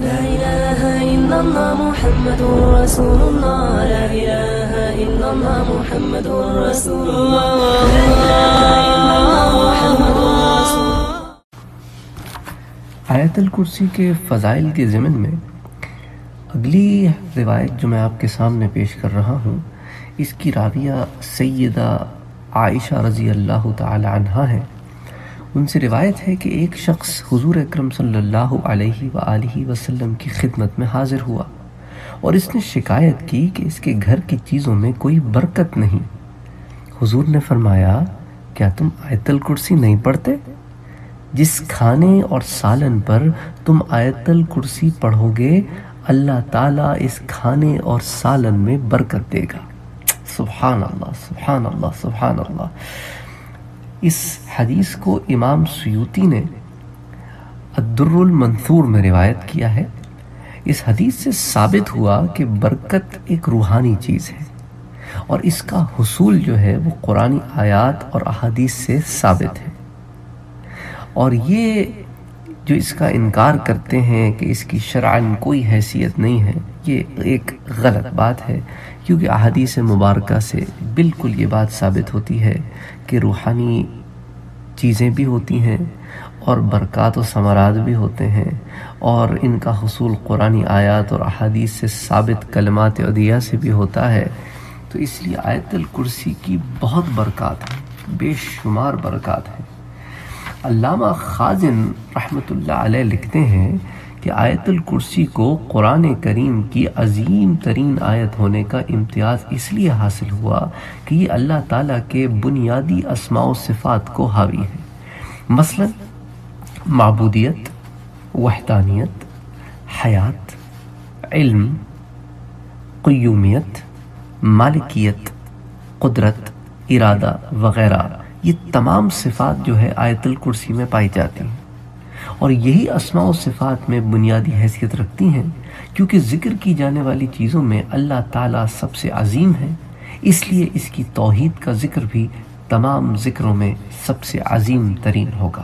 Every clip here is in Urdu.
لا إله إلا الله محمد رسول الله. لا إله إلا الله محمد رسول الله. لا إله إلا الله محمد رسول آیت الکرسی کے فضائل کے ضمن میں اگلی روایت جو میں آپ کے سامنے پیش کر رہا ہوں، اس کی راویہ سیدہ عائشہ رضی اللہ تعالی عنہ ہے۔ ان سے روایت ہے کہ ایک شخص حضور اکرم صلی اللہ علیہ وآلہ وسلم کی خدمت میں حاضر ہوا اور اس نے شکایت کی کہ اس کے گھر کی چیزوں میں کوئی برکت نہیں۔ حضور نے فرمایا، کیا تم آیت الکرسی نہیں پڑھتے؟ جس کھانے اور سالن پر تم آیت الکرسی پڑھو گے، اللہ تعالیٰ اس کھانے اور سالن میں برکت دے گا۔ سبحان اللہ سبحان اللہ سبحان اللہ۔ اس حدیث کو امام سیوتی نے الدر المنثور میں روایت کیا ہے۔ اس حدیث سے ثابت ہوا کہ برکت ایک روحانی چیز ہے اور اس کا حصول جو ہے وہ قرآن آیات اور احادیث سے ثابت ہے۔ اور یہ جو اس کا انکار کرتے ہیں کہ اس کی شرعن کوئی حیثیت نہیں ہے، یہ ایک غلط بات ہے، کیونکہ احادیث مبارکہ سے بالکل یہ بات ثابت ہوتی ہے کہ روحانی چیزیں بھی ہوتی ہیں اور برکات و ثمرات بھی ہوتے ہیں اور ان کا حصول قرآن آیات اور احادیث سے ثابت کلمات عدیہ سے بھی ہوتا ہے۔ تو اس لیے آیت الکرسی کی بہت برکات ہیں بے شمار برکات ہیں علامہ خازن رحمۃ اللہ علیہ لکھتے ہیں کہ آیت الکرسی کو قرآن کریم کی عظیم ترین آیت ہونے کا امتیاز اس لیے حاصل ہوا کہ یہ اللہ تعالیٰ کے بنیادی اسماع و صفات کو حاوی ہے۔ مثلا، معبودیت، وحدانیت، حیات، علم، قیومیت، مالکیت، قدرت، ارادہ وغیرہ۔ یہ تمام صفات جو ہے آیت الکرسی میں پائی جاتی ہیں۔ اور یہی اسماء و صفات میں بنیادی حیثیت رکھتی ہیں، کیونکہ ذکر کی جانے والی چیزوں میں اللہ تعالیٰ سب سے عظیم ہے اس لیے اس کی توحید کا ذکر بھی تمام ذکروں میں سب سے عظیم ترین ہوگا۔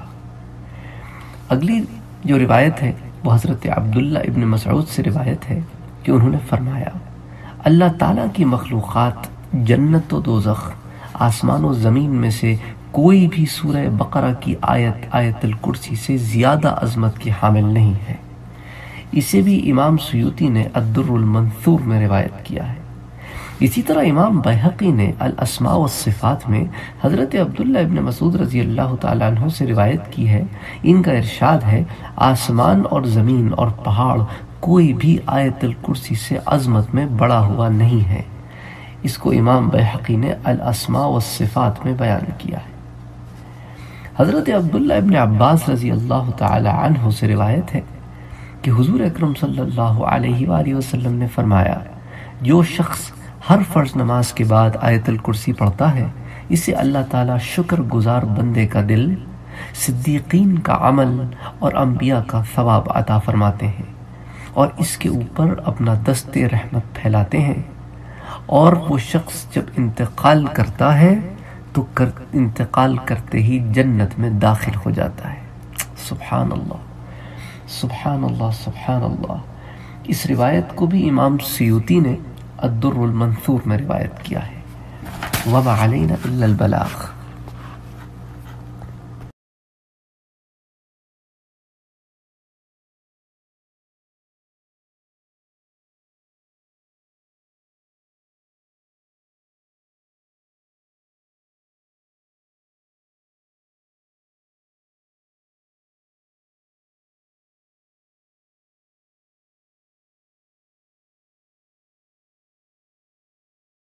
اگلی جو روایت ہے، وہ حضرت عبداللہ ابن مسعود سے روایت ہے کہ انہوں نے فرمایا، اللہ تعالیٰ کی مخلوقات جنت و دوزخ آسمان و زمین میں سے کوئی بھی سورہ بقرہ کی آیت آیت الکرسی سے زیادہ عظمت کی حامل نہیں ہے۔ اسے بھی امام سیوتی نے الدر المنثور میں روایت کیا ہے۔ اسی طرح امام بحقی نے الاسماء والصفات میں حضرت عبداللہ ابن مسعود رضی اللہ تعالیٰ عنہ سے روایت کی ہے۔ ان کا ارشاد ہے، آسمان اور زمین اور پہاڑ کوئی بھی آیت الکرسی سے عظمت میں بڑا ہوا نہیں ہے۔ اس کو امام بحقی نے الاسماء والصفات میں بیان کیا ہے۔ حضرت عبداللہ ابن عباس رضی اللہ تعالی عنہ سے روایت ہے کہ حضور اکرم صلی اللہ علیہ وآلہ وسلم نے فرمایا، جو شخص ہر فرض نماز کے بعد آیت الکرسی پڑھتا ہے، اسے اللہ تعالیٰ شکر گزار بندے کا دل، صدیقین کا عمل اور انبیاء کا ثواب عطا فرماتے ہیں اور اس کے اوپر اپنا دست رحمت پھیلاتے ہیں۔ اور وہ شخص جب انتقال کرتا ہے، تو کر انتقال کرتے ہی جنت میں داخل ہو جاتا ہے۔ سبحان اللہ سبحان اللہ سبحان اللہ اس روایت کو بھی امام سیوتی نے الدر المنثور میں روایت کیا ہے۔ وَبَعَلَيْنَا إِلَّا الْبَلَاغِ۔